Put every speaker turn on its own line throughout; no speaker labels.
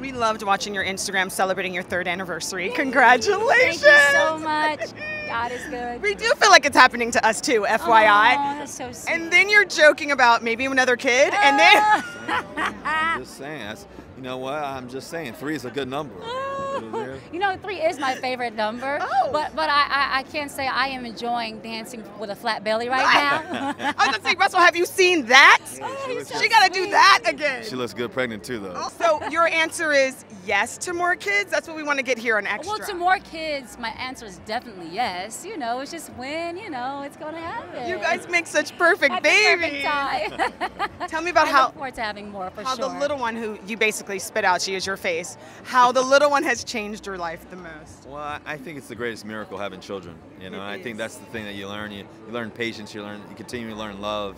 We loved watching your Instagram celebrating your third anniversary. Congratulations!
Thank you so much. God is good.
We do feel like it's happening to us too, FYI.
Oh, that's so sweet.
And then you're joking about maybe another kid, and then
I'm just saying. That's, you know what? I'm just saying. Three is a good number. Ah.
you know, three is my favorite number.
Oh.
But but I, I, I can't say I am enjoying dancing with a flat belly right now.
I was gonna say, Russell, have you seen that?
you're so
she gotta do that again.
She looks good pregnant too, though.
So your answer is yes to more kids. That's what we want to get here on extra.
well, to more kids, my answer is definitely yes. You know, it's just when, you know, it's going to happen.
You guys make such perfect
At
babies.
perfect.
Tell me about
I
how
look forward to having more for
how
sure.
the little one who you basically spit out, she is your face. How the little one has changed your life the most.
Well, I- think it's the greatest miracle having children. You know, I think that's the thing that you learn. You, you learn patience. You learn. You continue to learn love.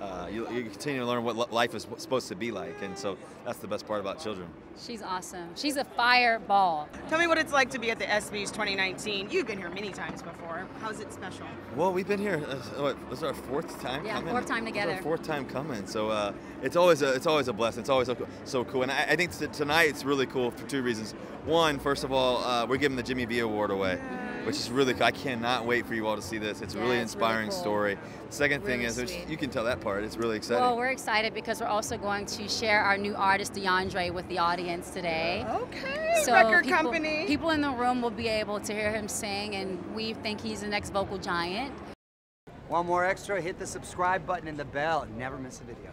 Uh, you, you continue to learn what life is supposed to be like, and so that's the best part about children.
She's awesome. She's a fireball.
Tell me what it's like to be at the ESPYS 2019. You've been here many times before. How's it special?
Well, we've been here. Uh, what, this is our fourth time
Yeah,
coming.
fourth time
This is
together.
our fourth time coming. So uh, it's always a it's always a blessing. It's always so, so cool. And I, I think t- tonight it's really cool for two reasons. One, first of all, uh, we're giving the Jimmy V Award away, which is really cool. I cannot wait for you all to see this. It's a
Yeah,
really
it's really
inspiring
cool.
story. The second thing
Really
is, you can tell that part. It's really exciting.
Well, we're excited because we're also going to share our new artist, DeAndre, with the audience today.
Okay,
So
record
people,
company.
People in the room will be able to hear him sing, and we think he's the next vocal giant.
One more extra? Hit the subscribe button and the bell and never miss a video.